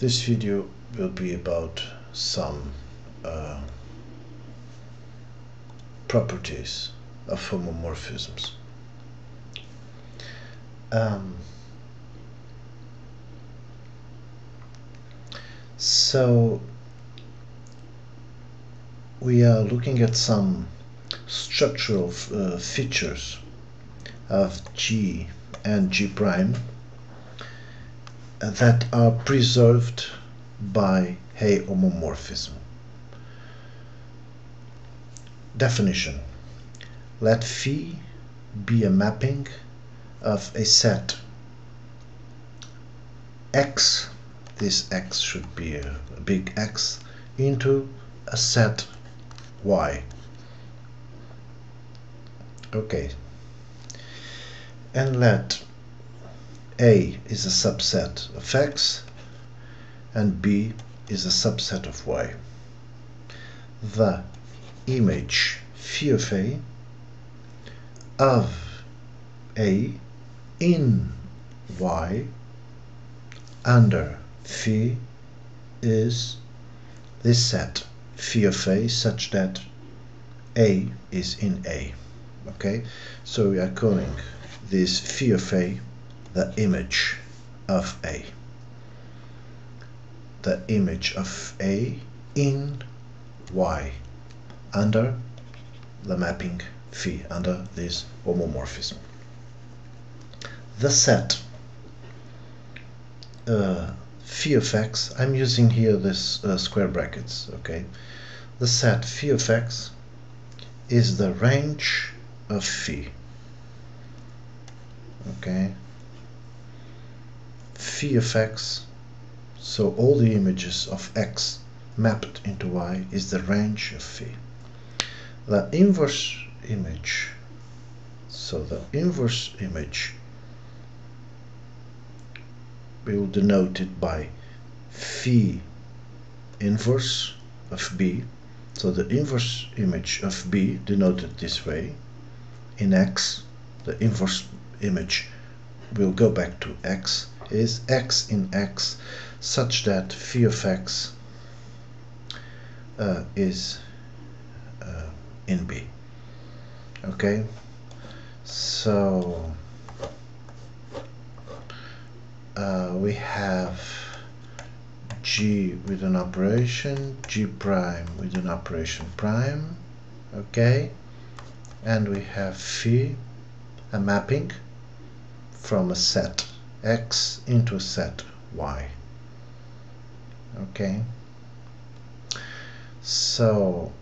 This video will be about some uh, properties of homomorphisms. Um, so we are looking at some structural uh, features of G and G prime that are preserved by homomorphism. Definition. Let phi be a mapping of a set x, this x should be a big X, into a set y. Okay. And let A is a subset of X and B is a subset of Y. The image phi of A of A in Y under phi is this set phi of A such that A is in A okay so we are calling this phi of A the image of A. The image of A in Y under the mapping phi under this homomorphism. The set. Uh, phi of x I'm using here this uh, square brackets okay? The set phi of x is the range of phi okay phi of x so all the images of x mapped into y is the range of phi. The inverse image so the inverse image will denote it by phi inverse of b. So the inverse image of b denoted this way. In x the inverse image will go back to x is x in x such that phi of x uh, is uh, in b. Okay? So uh, we have G with an operation, G prime with an operation prime, okay, and we have phi, a mapping from a set X into set Y, okay. So,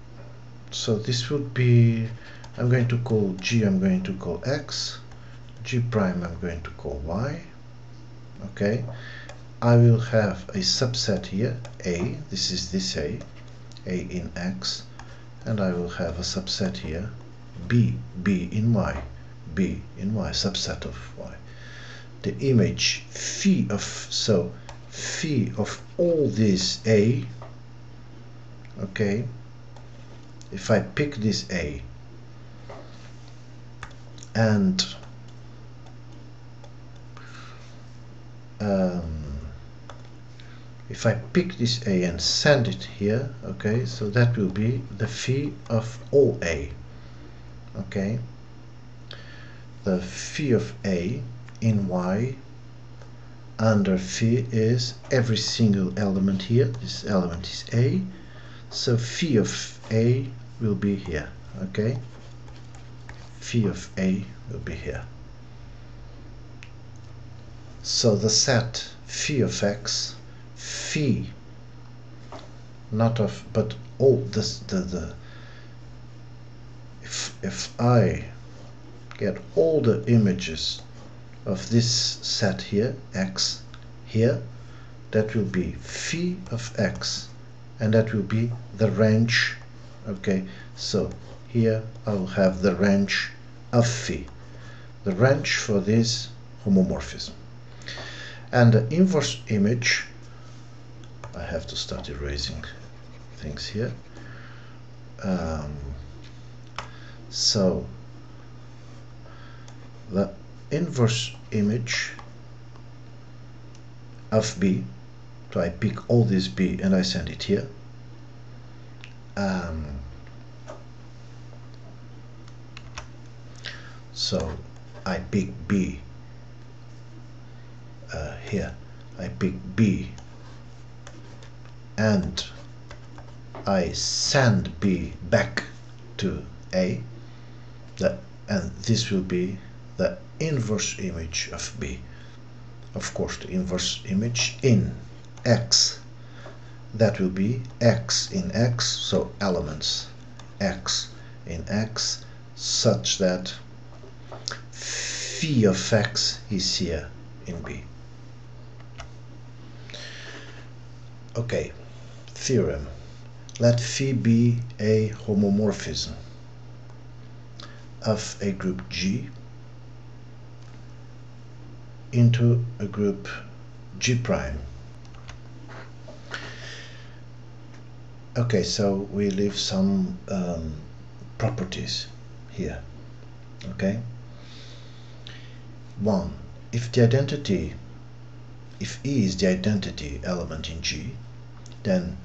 so this would be, I'm going to call G, I'm going to call X, G prime I'm going to call Y, okay? I will have a subset here A. This is this A A in X. And I will have a subset here B B in Y. B in Y subset of Y the image phi of so phi of all this A okay? If I pick this A and um, if I pick this A and send it here okay so that will be the phi of all A okay? The phi of A in Y. Under phi is every single element here. This element is A. So phi of A will be here okay? Phi of A will be here. So the set phi of x, phi, not of, but all this, the, the, if, if I get all the images of this set here, x, here, that will be phi of x, and that will be the range, okay, so here I will have the range of phi, the range for this homomorphism. And the inverse image I have to start erasing things here. Um, so the inverse image of B So I pick all this B and I send it here. Um, so I pick B uh, here. I pick B and I send B back to A the, and this will be the inverse image of B. Of course the inverse image in X. That will be X in X so elements X in X such that phi of X is here in B. Okay theorem. Let phi be a homomorphism of a group G into a group G prime. Okay, so we leave some um, properties here. Okay. One, if the identity, if E is the identity element in G, then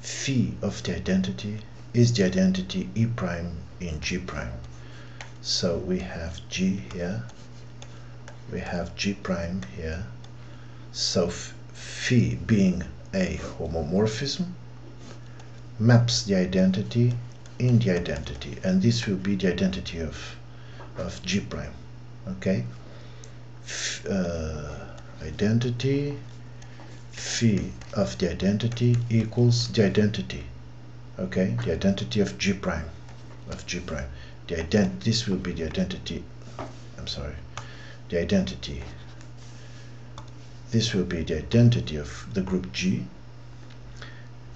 phi of the identity is the identity E prime in G prime so we have G here we have G prime here. So phi being a homomorphism maps the identity in the identity and this will be the identity of of G prime okay? F uh, identity phi of the identity equals the identity okay? The identity of G prime of G prime. The ident this will be the identity I'm sorry the identity. This will be the identity of the group G.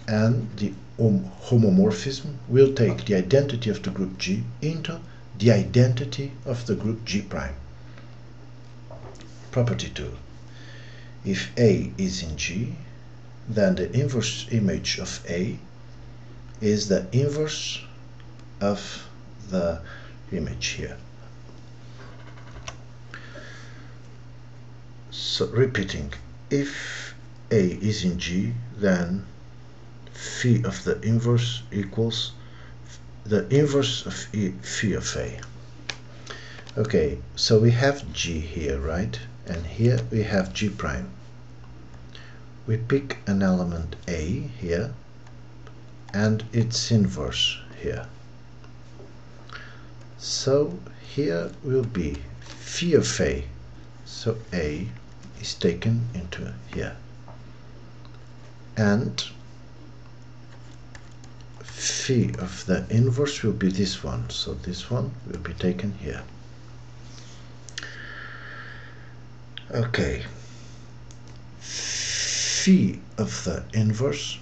And the homomorphism will take the identity of the group G into the identity of the group G prime. Property 2 if A is in G then the inverse image of A is the inverse of the image here. So repeating, if A is in G, then phi of the inverse equals the inverse of e, phi of A. Okay, so we have G here, right? And here we have G prime. We pick an element A here and its inverse here. So here will be phi of A. So A is taken into here. And phi of the inverse will be this one. So this one will be taken here. Okay. Phi of the inverse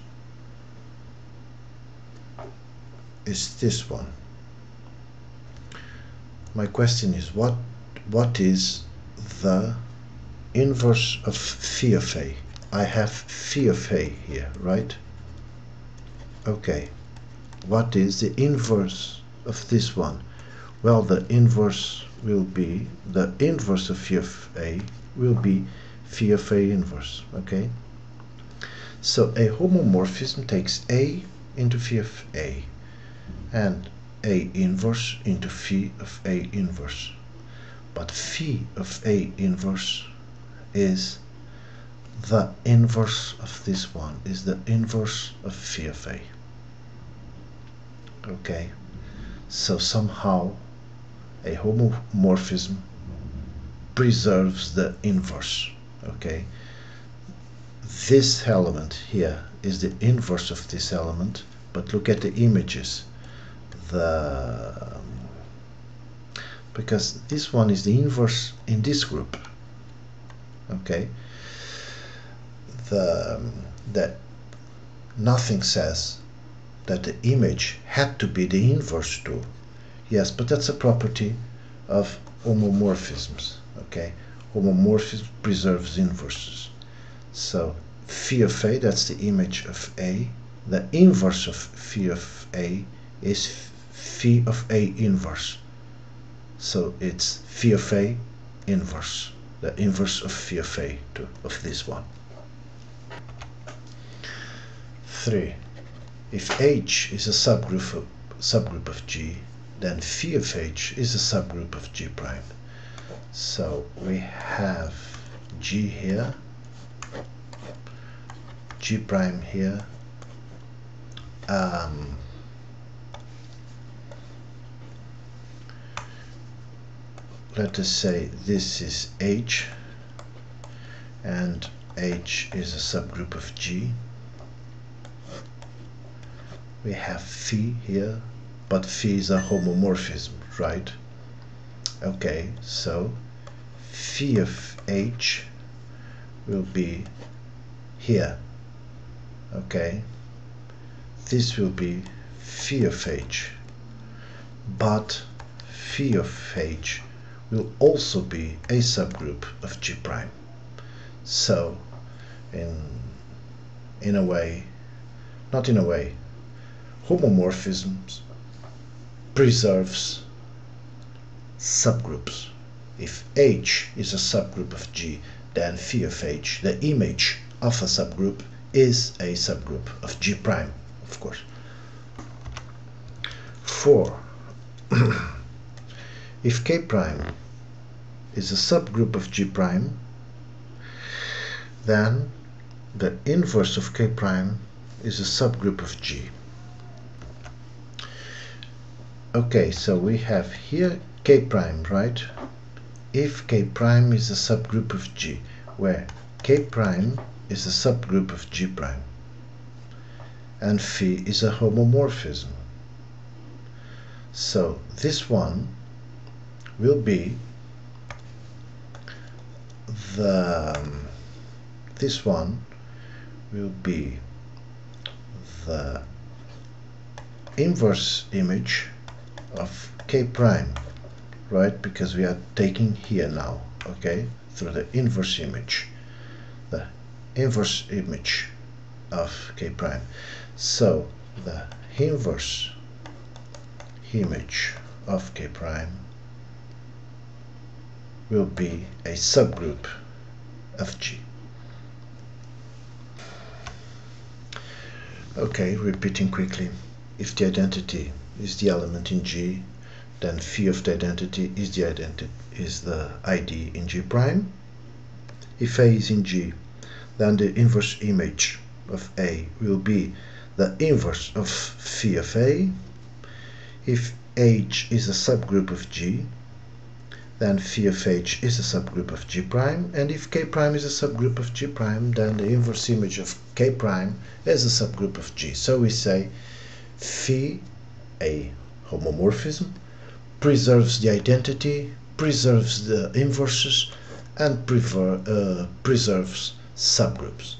is this one my question is what what is the inverse of phi of a I have phi of a here right? Okay. What is the inverse of this one? Well the inverse will be the inverse of phi of a will be phi of a inverse okay? So a homomorphism takes a into phi of a and a inverse into phi of A inverse. But phi of A inverse is the inverse of this one, is the inverse of phi of A. Okay, so somehow a homomorphism preserves the inverse. Okay, this element here is the inverse of this element, but look at the images the um, because this one is the inverse in this group okay. The um, that nothing says that the image had to be the inverse too yes but that's a property of homomorphisms okay? Homomorphism preserves inverses. So phi of a that's the image of a. The inverse of phi of a is phi of A inverse. So it's phi of A inverse, the inverse of phi to, of this one. 3. If H is a subgroup of, subgroup of G, then phi of H is a subgroup of G prime. So we have G here, G prime here, um, let us say this is H and H is a subgroup of G. We have phi here but phi is a homomorphism right? Okay so phi of H will be here okay? This will be phi of H but phi of H will also be a subgroup of G prime. So, in, in a way, not in a way, homomorphisms preserves subgroups. If H is a subgroup of G, then phi of H, the image of a subgroup, is a subgroup of G prime, of course. 4. If K prime is a subgroup of G prime, then the inverse of K prime is a subgroup of G. Okay, so we have here K prime, right? If K prime is a subgroup of G, where K prime is a subgroup of G prime, and phi is a homomorphism. So this one will be the um, this one will be the inverse image of k prime right? Because we are taking here now okay? Through the inverse image the inverse image of k prime. So the inverse image of k prime will be a subgroup of G. Okay, repeating quickly. If the identity is the element in G, then phi of the identity is the identity is the ID in G prime. If A is in G, then the inverse image of A will be the inverse of phi of A. If H is a subgroup of G, then phi of h is a subgroup of g prime and if k prime is a subgroup of g prime then the inverse image of k prime is a subgroup of g. So we say phi a homomorphism preserves the identity preserves the inverses and prefer, uh, preserves subgroups